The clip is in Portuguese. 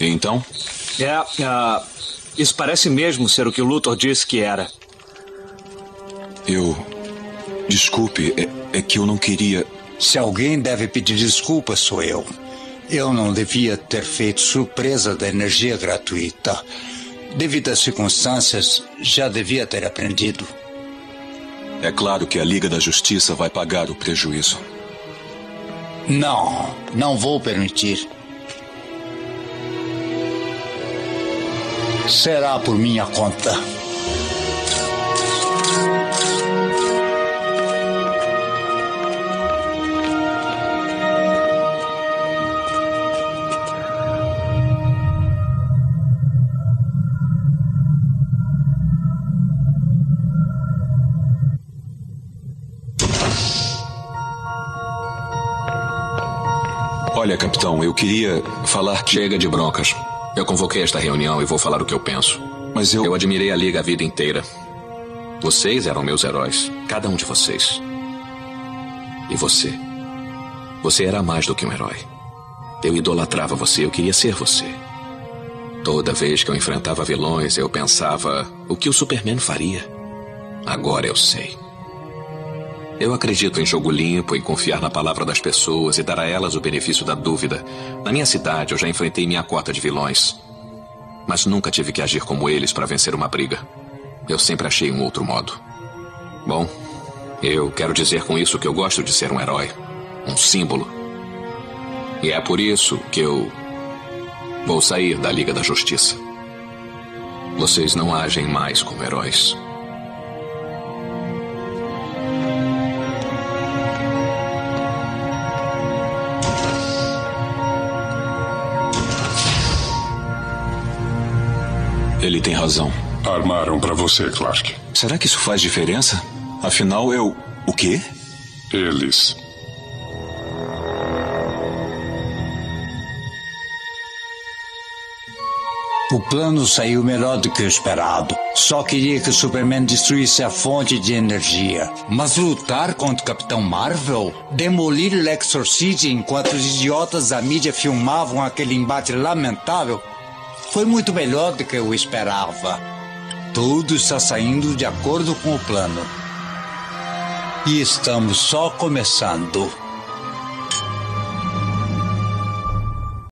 E então? É, uh, isso parece mesmo ser o que o Luthor disse que era. Eu. Desculpe, é, é que eu não queria. Se alguém deve pedir desculpas, sou eu. Eu não devia ter feito surpresa da energia gratuita. Devido às circunstâncias, já devia ter aprendido. É claro que a Liga da Justiça vai pagar o prejuízo. Não, não vou permitir. Será por minha conta. Olha, capitão, eu queria falar. Chega de broncas. Eu convoquei esta reunião e vou falar o que eu penso. Mas eu. Eu admirei a Liga a vida inteira. Vocês eram meus heróis. Cada um de vocês. E você? Você era mais do que um herói. Eu idolatrava você, eu queria ser você. Toda vez que eu enfrentava vilões, eu pensava o que o Superman faria. Agora eu sei. Eu acredito em jogo limpo, em confiar na palavra das pessoas e dar a elas o benefício da dúvida. Na minha cidade, eu já enfrentei minha cota de vilões. Mas nunca tive que agir como eles para vencer uma briga. Eu sempre achei um outro modo. Bom, eu quero dizer com isso que eu gosto de ser um herói, um símbolo. E é por isso que eu vou sair da Liga da Justiça. Vocês não agem mais como heróis. Ele tem razão. Armaram para você, Clark. Será que isso faz diferença? Afinal, eu. O quê? Eles. O plano saiu melhor do que o esperado. Só queria que o Superman destruísse a fonte de energia. Mas lutar contra o Capitão Marvel? Demolir Lexor City enquanto os idiotas da mídia filmavam aquele embate lamentável? Foi muito melhor do que eu esperava. Tudo está saindo de acordo com o plano. E estamos só começando.